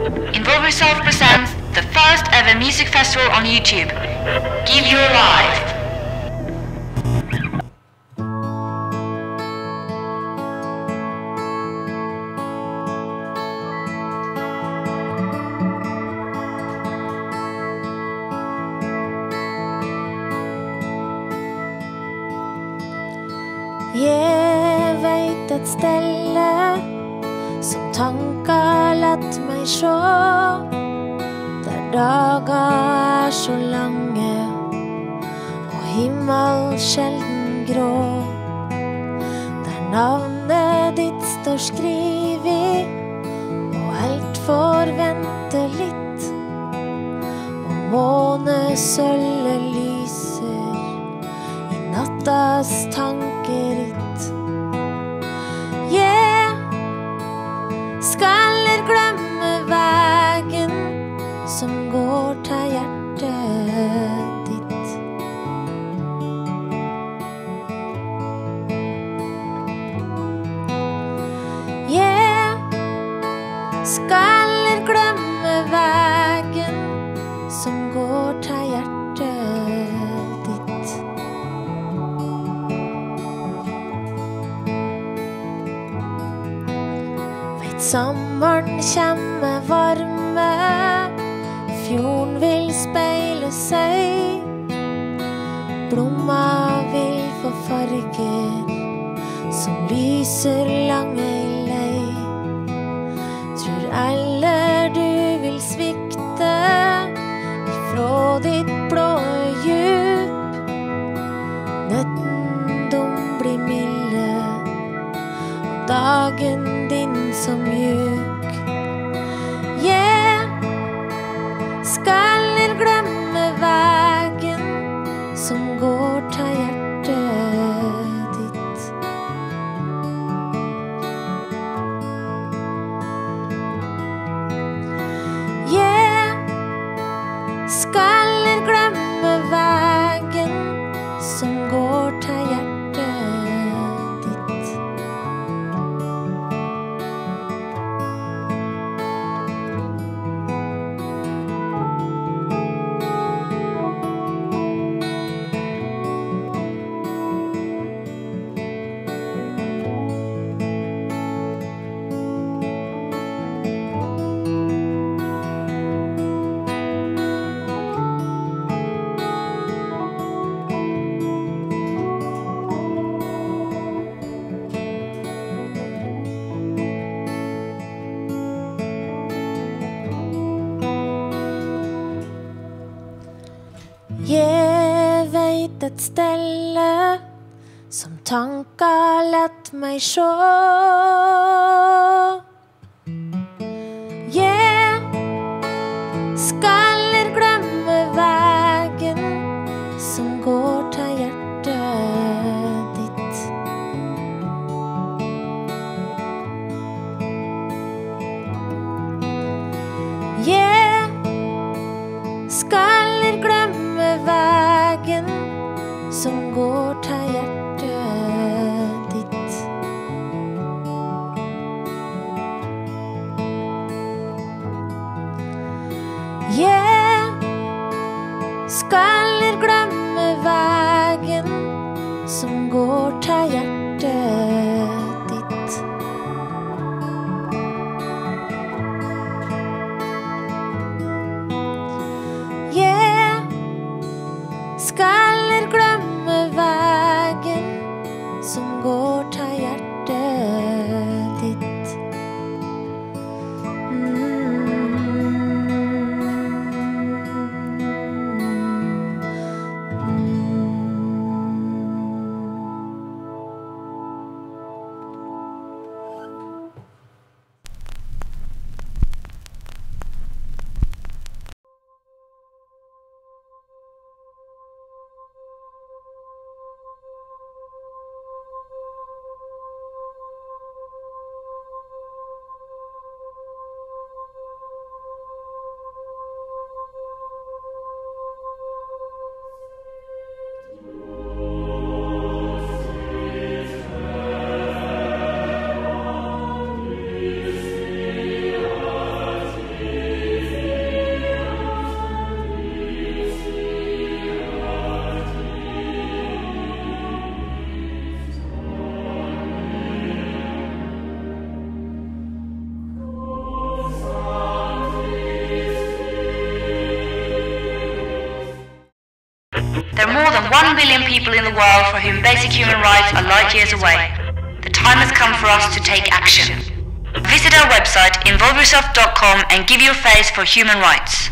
Involve Yourself presents the first ever music festival on YouTube. Give Your Life. Jeg veit et stelle som tanka lett meg sjå. Der dager er så lange og himmel sjelden grå. Der navnet ditt står skrivi og helt får vente litt. Og månesølvet lyser i nattas tankeritt. Går til hjertet ditt. Jeg skal glemme vegen som går til hjertet ditt. Veit sommeren kjem med varme, fjorden vil speile seg. Blomma vil få farger som lyser lange lei. Trur alle du vil svikte ifrå ditt blå djup. Netten dum blir milde og dagen din som mjuk. Jeg veit et stelle som tanka lett meg sjå. Som går til hjertet ditt. Jeg skal glemme vegen som går til hjertet 1 billion people in the world for whom basic human rights are light years away. The time has come for us to take action. Visit our website involveyourself.com and give your face for human rights.